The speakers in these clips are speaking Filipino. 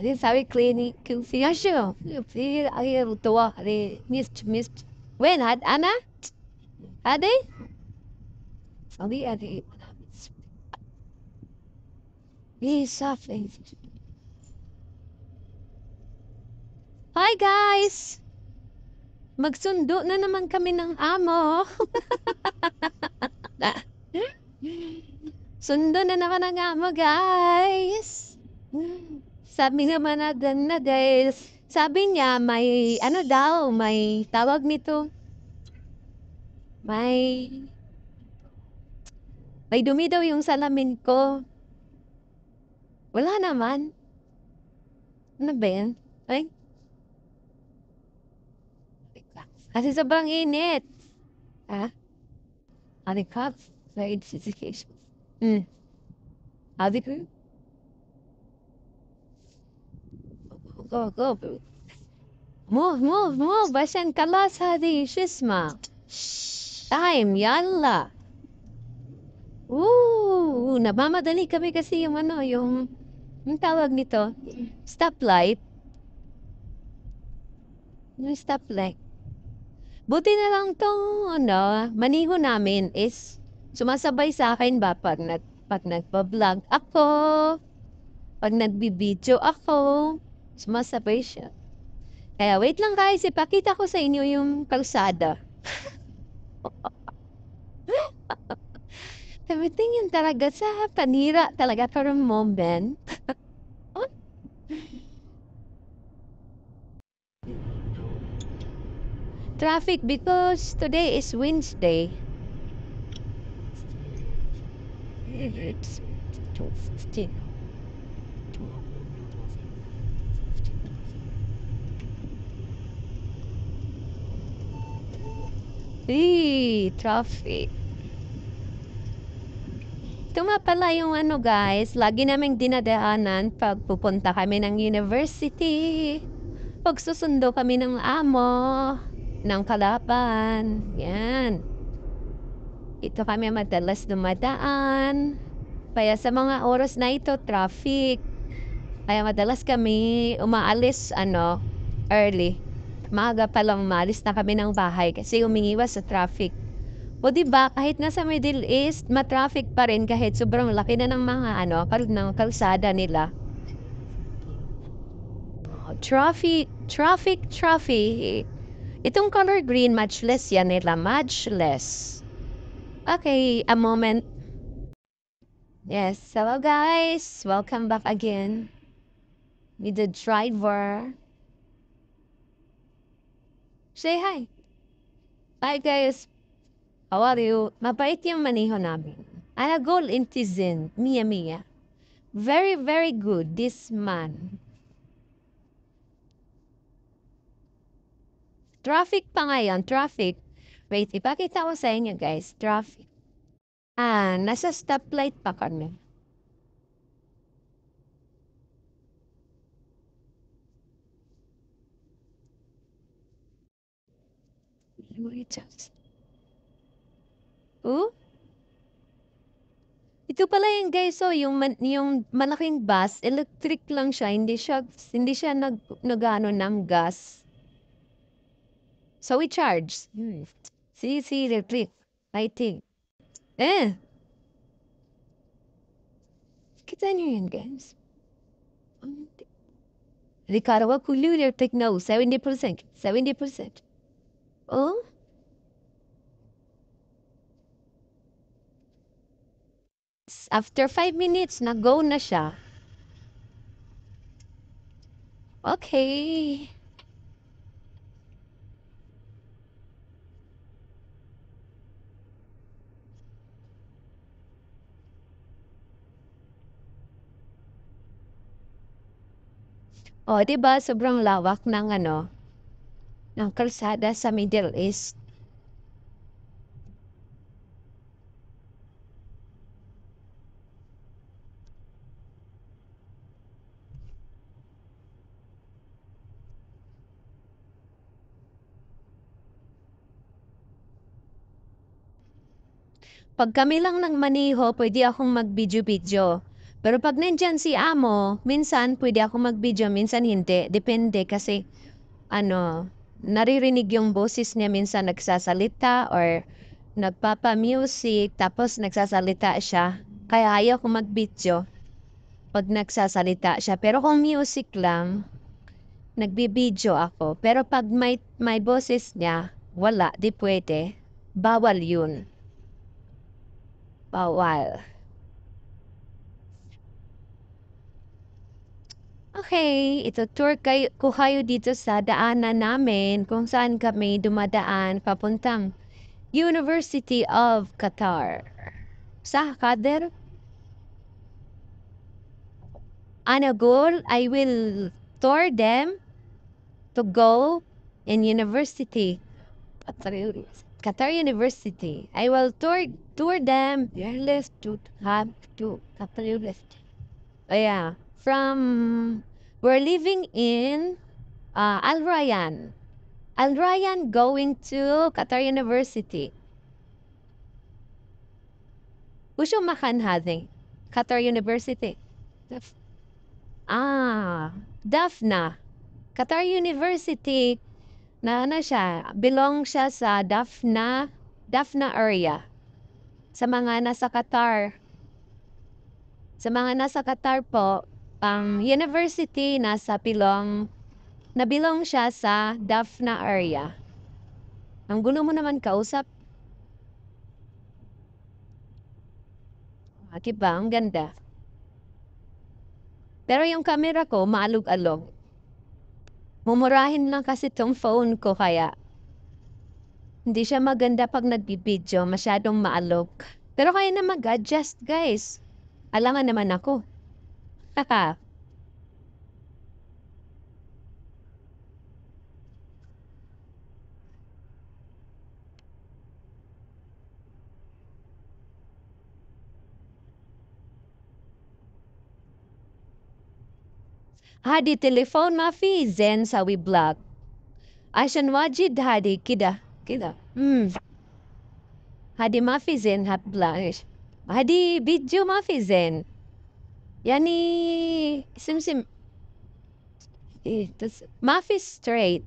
अरे सावे clinic يا في غير توا أري ميست ميست وين هاد أنا هادي صديقتي Be suffering. Hi guys! Magsundo na naman kami ng amo. Sundo na naman ang amo guys. Sabi naman natin na dahil sabi niya may ano daw, may tawag nito. May may dumi daw yung salamin ko. Wala naman. Ano ba yan? Ay? Kasi sobrang init. Ha? Ka? Very education. Hmm. Hadi Go, go. Move, move, move. عشان خلاص هذه شو اسمه time يلا Ooh, namamadali kami kasi yung ano, yung, yung tawag nito, stoplight. Yung stoplight. Buti na lang tong, ano, maniho namin is sumasabay sa akin ba pag, nag, pag nagpa-vlog ako, pag nagbibideo ako, sumasabay siya. Kaya wait lang guys, ipakita ko sa inyo yung kalsada. Tingin talaga sa panira talaga for a moment. Traffic because today is Wednesday. It's 2.15. Eee, traffic. Ito pala yung ano guys, lagi naming dinadaanan pag pupunta kami ng university. Pag susundo kami ng amo, ng kalaban. Yan. Ito kami madalas dumadaan. Kaya sa mga oras na ito, traffic. Kaya madalas kami umaalis ano, early. Maaga pa lang umalis na kami ng bahay kasi umingiwas sa traffic. O ba kahit nasa Middle East, matraffic pa rin kahit sobrang laki na ng mga ano, kal ng kalsada nila. Oh, traffic, traffic, traffic. Itong color green, much less yan nila, much less. Okay, a moment. Yes, hello guys. Welcome back again. With the driver. Say hi. Hi guys. How are you? Mabait yung maniho namin. Ana goal intizen. Mia Mia. Very, very good. This man. Traffic pa ngayon. Traffic. Wait, ipakita ko sa inyo guys. Traffic. Ah, nasa stoplight pa kami. Oh? Ito pala yung guys, so yung man, yung malaking bus, electric lang siya, hindi siya hindi siya nag nagano ng gas. So we charge. Hmm. See, see, electric. Lighting. Eh. Kita niyo yun, guys. Ricardo Kulu electric no, 70%. 70%. Oh? After 5 minutes, nag-go na siya. Okay. O, di ba sobrang lawak ng ano, ng kalsada sa Middle East. Pag kami lang ng maniho, pwede akong mag-video-video. Pero pag nandyan si amo, minsan pwede ako mag-video, minsan hindi. Depende kasi ano, naririnig yung boses niya minsan nagsasalita or nagpapa-music tapos nagsasalita siya. Kaya ayaw ko mag-video pag nagsasalita siya. Pero kung music lang, nagbibideo ako. Pero pag may, may boses niya, wala, di pwede. Bawal yun. Bawal. Okay, ito tour kayo, ko kayo dito sa daanan namin kung saan kami dumadaan papuntang University of Qatar. Sa Qatar? Ano goal? I will tour them to go in university. Qatar, Qatar University. I will tour tour them. Fearless to have to Qatar University. Oh yeah from we're living in uh, Al Rayyan. Al Rayyan going to Qatar University. وشو مكان هذه؟ Qatar University. Daf- ah, Daphna. Qatar University Na ano siya, belong siya sa Daphna, Daphna area. Sa mga nasa Qatar. Sa mga nasa Qatar po, ang university nasa Pilong, nabilong siya sa Daphna area. Ang gulo mo naman kausap. Aki ba? Ang ganda. Pero yung camera ko, maalog-alog. Mumurahin lang kasi tong phone ko kaya hindi siya maganda pag nagbibideo, masyadong maalog. Pero kaya na mag-adjust guys. Alangan naman ako. Haha. هادي تليفون ما فيه زين سوي بلاك عشان واجد هادي كده كده امم هادي ما في زين هاد بلاك هادي فيديو ما في زين يعني سمسم إيه تس... ما في ستريت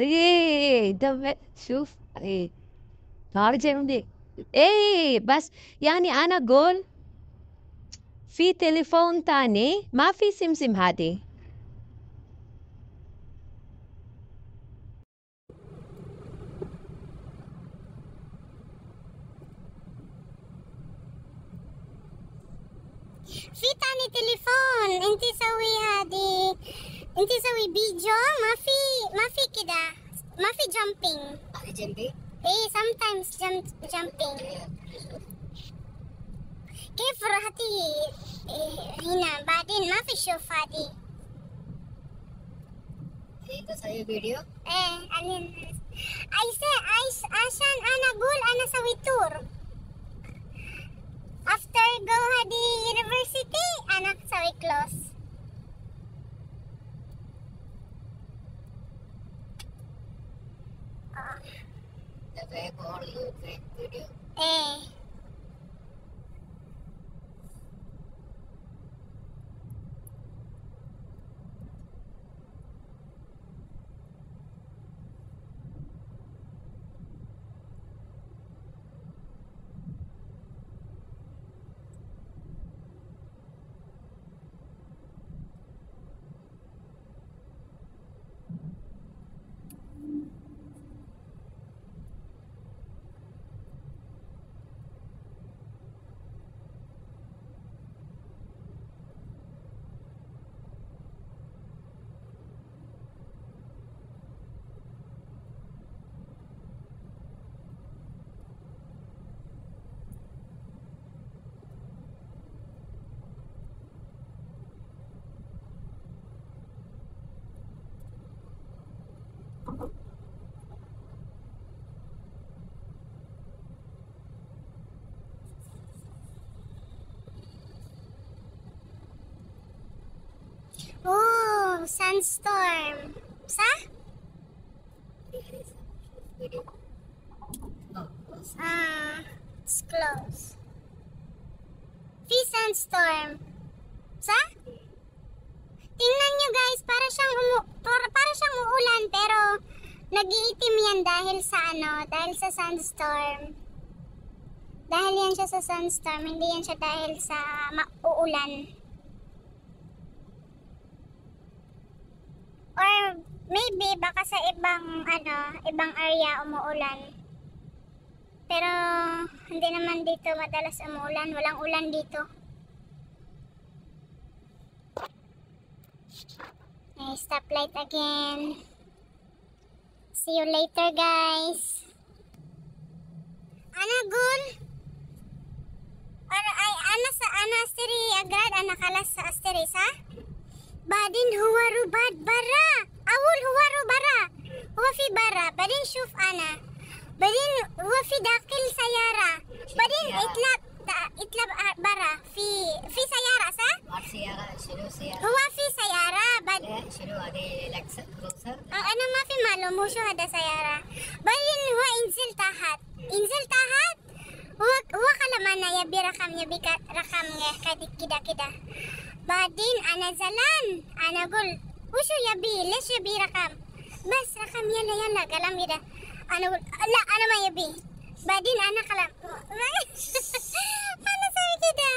إيه ده شوف إيه ترجم دي ايه بس يعني انا اقول في تليفون تاني ما في سمسم هذه في تاني تليفون انت سوي هذه انت سوي فيديو ما في ما في كده ما في جامبينج Pakai jembe? ايه sometimes jump jumping كيف رحتي إيه هنا بعدين ما في شوف هذه Itu saya video. ايه أنا عايزة عايز عشان انا اقول انا سوي تور after go هذه university انا سوي close the very ball you video. Eh. Sandstorm. Sa? Ah, it's close. Fish sandstorm. Sa? Tingnan nyo guys, para siyang umu para, para siyang uulan pero nagiitim yan dahil sa ano, dahil sa sandstorm. Dahil yan siya sa sandstorm, hindi yan siya dahil sa mauulan. Or maybe baka sa ibang ano, ibang area umuulan. Pero hindi naman dito madalas umuulan, walang ulan dito. Okay, stoplight again. See you later, guys. Ana gul? Ana ay ana sa ana asteri agrad ana kalas sa asteri sa? بعدين هو رباط برا. أول هو برا. هو في برا. بعدين شوف أنا. بعدين هو في داخل سيارة. بعدين اطلب اطلب برا. في في سيارة صح؟ سيارة شنو سيارة؟ هو في سيارة بعد إيه، شنو هذه؟ لاكس أنا ما في معلوم هو شو هذا سيارة. بعدين هو انزل تحت. انزل تحت. هو هو خلى معنا يبي رقم يبي رقم كده كده. بعدين أنا زعلان أنا أقول وشو يبي ليش يبي رقم؟ بس رقم يلا يلا. كلام ده أنا أقول لا أنا ما يبي بعدين أنا كلام أنا سوي كده.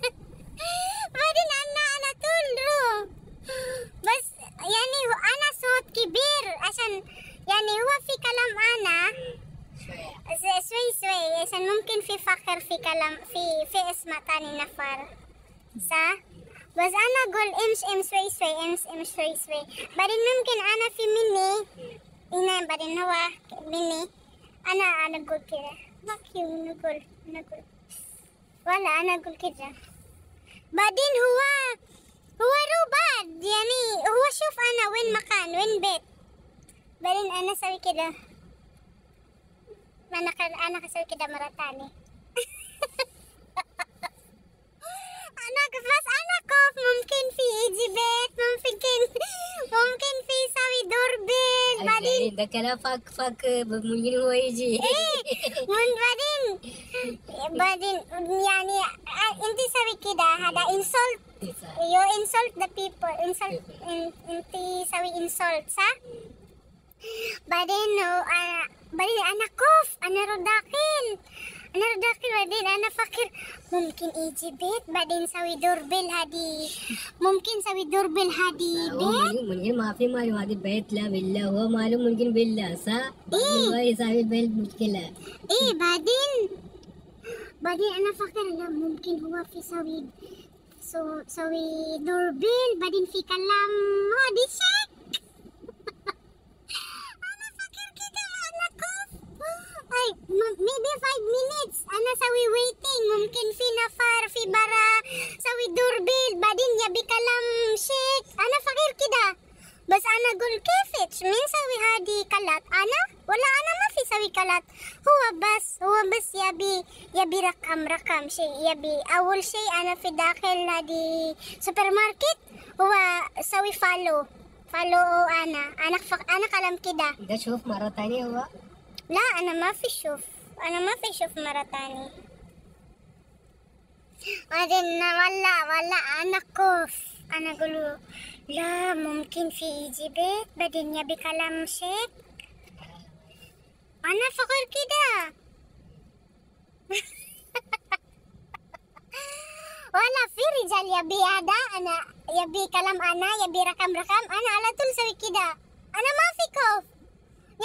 بعدين أنا على طول روح. بس يعني أنا صوت كبير عشان يعني هو في كلام أنا. شوي شوي عشان ممكن في فخر في كلام في في اسم تاني نفر. صح؟ بس أنا أقول امش ام شوي شوي امش ام شوي شوي. بعدين ممكن أنا في مني هنا بعدين هو مني. أنا أنا أقول كده. ما كيو نقول نقول. ولا أنا أقول كده. بعدين هو هو روباد يعني هو شوف أنا وين مكان وين بيت. بعدين أنا أسوي كده. أنا أنا كسوي كده مرة تانية أنا بس أنا mungkin Fiji fi mungkin mungkin Fiji fi sawi Durbin, badin. Dakala fak fak mungkin huwa iji. Eh, mun badin, badin, yani ah, inti sawi kita ada insult. You insult the people, insult, inti sawi insult sa. Badin, oh, ah, no, anak badin anak anarodakin. أنا رداقين بعدين أنا فكر ممكن يجي بيت بعدين سوي دوربيل هذه ممكن سوي دوربيل هذه بيت؟ ممكن ما في معلوم هذه بيت لا فيلا. هو معلوم ممكن فيلا صح؟ هو يساوي بيت مشكلة. إيه بعدين؟ بعدين أنا فكر لا ممكن هو في سوي سو سوي دوربيل بعدين في كلام هذه شيك maybe five minutes. أنا سوي waiting. ممكن في نفر في برا. سوي دوربيل بعدين يبي كلام شيك. أنا فكر كده. بس أنا أقول كيف مين سوي هذه كلات؟ أنا؟ ولا أنا ما في سوي كلات. هو بس هو بس يبي يبي رقم رقم شيء. يبي أول شيء أنا في داخل هذه سوبر ماركت هو سوي فالو فالو أنا. أنا. أنا كلام كده. ده شوف مرة تانية هو. لا أنا ما في شوف. أنا ما في شوف مرة تانية. بعدين ولا ولا أنا كوف. أنا أقول له، لا ممكن في يجي بيت بعدين يبي كلام شيك. أنا فقر كده. ولا في رجال يبي هذا. أنا يبي كلام أنا يبي رقم رقم. أنا على طول سوي كده. أنا ما في كوف.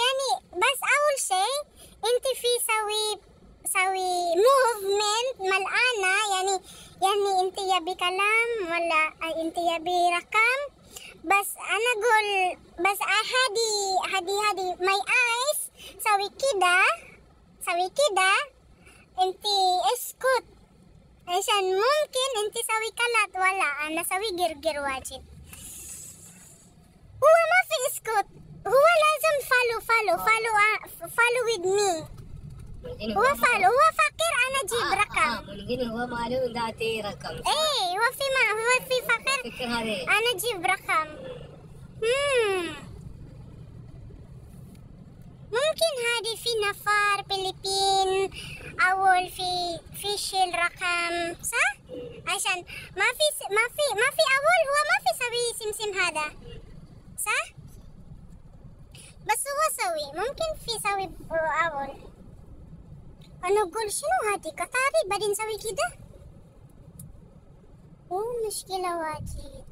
يعني بس اول شيء انت في سوي سوي موفمنت ملقانة يعني يعني انت يبي كلام ولا انت يبي رقم بس انا اقول بس هذه هذه هذه ماي ايس سوي كده سوي كده انت اسكت عشان ممكن انت سوي كلات ولا انا سوي جرجر واجد هو ما في اسكت هو لازم فالو فالو فالو فالو ويد مي هو فالو هو فقير أنا أجيب آه، آه، رقم. آه هو ماله ذاتي رقم. إيه هو في ما هو في فقير. أنا أجيب رقم. ممكن هذه في نفر فيلبين أول في في شيل رقم صح؟ عشان ما في ما في ما في أول هو ما في سبي سمسم هذا. صح؟ بس هو سوي. ممكن في سوي أول أنا أقول شنو هادي قطاري؟ بعدين نسوي كده؟ أوه مشكلة واجد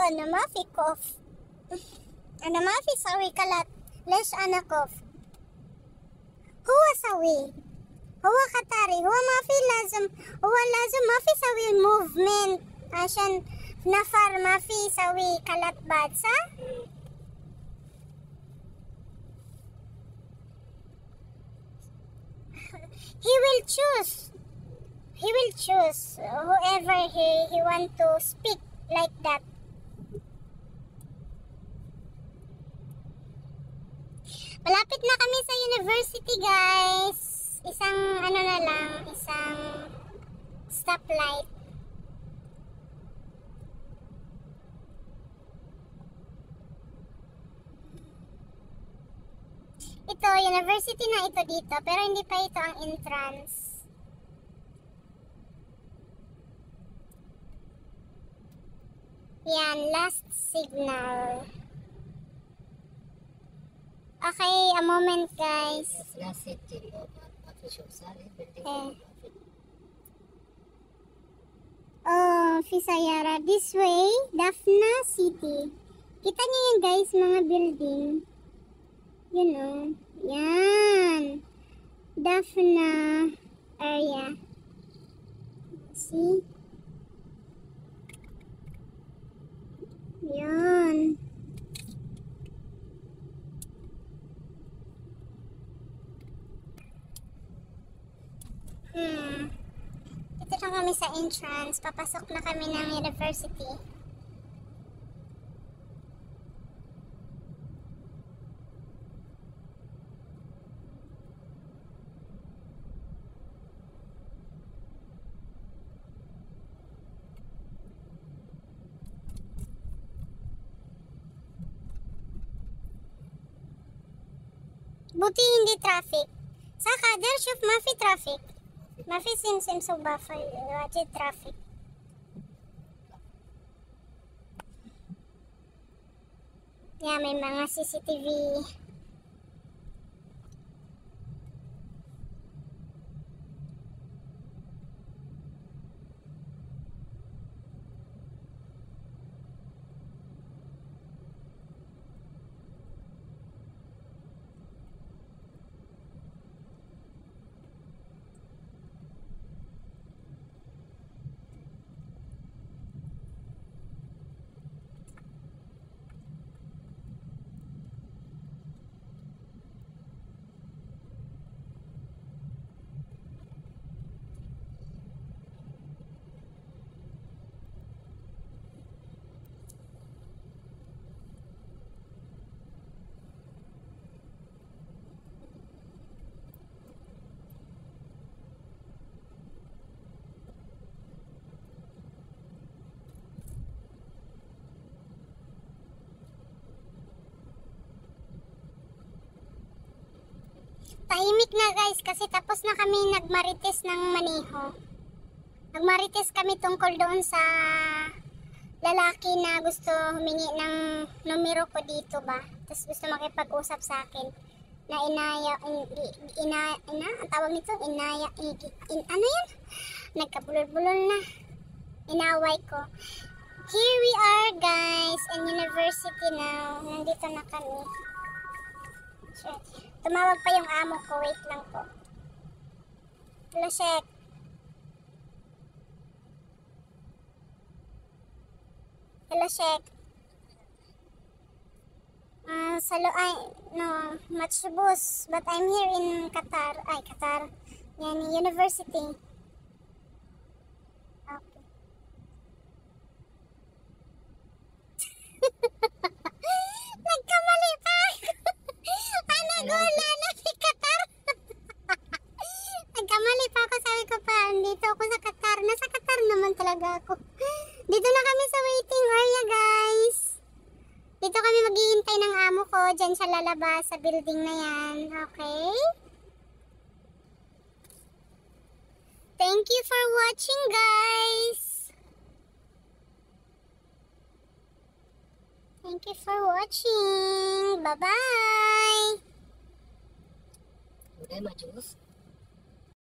أنا ما في كوف. أنا ما في سوي كلات. ليش أنا كوف؟ هو سوي. هو خطاري هو ما في لازم. هو لازم ما في سوي موفمنت عشان na pharmacy sa wi kalatbad sa he will choose. He will choose whoever he he want to speak like that. Malapit na kami sa university guys. Isang ano na lang isang stoplight. Ito university na ito dito pero hindi pa ito ang entrance yan last signal okay a moment guys last building Eh. Oh, Fisayara. This way, Daphna City. Kita niyo yan guys, mga building. Yun o. Yan. Daphna area. See? Yan. Hmm. Dito na kami sa entrance. Papasok na kami ng university. Tidak ada traffic. Sa kader sih nggak fit traffic, nggak fit sim-sim soba for wajib traffic. Ya memangnya CCTV. Tahimik na guys kasi tapos na kami nagmarites ng maniho. Nagmarites kami tungkol doon sa lalaki na gusto humingi ng numero ko dito ba. Tapos gusto makipag-usap sa akin na inaya, in, ina, ina, ang tawag nito, inaya, in, in, ano yan? Nagkabulol-bulol na. Inaway ko. Here we are guys in university now. Nandito na kami. Shit. Tumawag pa yung amo ko. Wait lang po. Hello, Shek. Hello, Shek. Ah, sa lo ay no, much bus, but I'm here in Qatar. Ay, Qatar. Yan, university. Okay. Nagkamali pa ako. Ano, gula na si Qatar. Nagkamali pa ako. Sabi ko pa, dito ako sa Qatar. Nasa Qatar naman talaga ako. Dito na kami sa waiting area, guys. Dito kami maghihintay ng dyan sa lalabas sa building na yan. Okay? Thank you for watching, guys. Thank you for watching. Bye-bye. Problema, Diyos.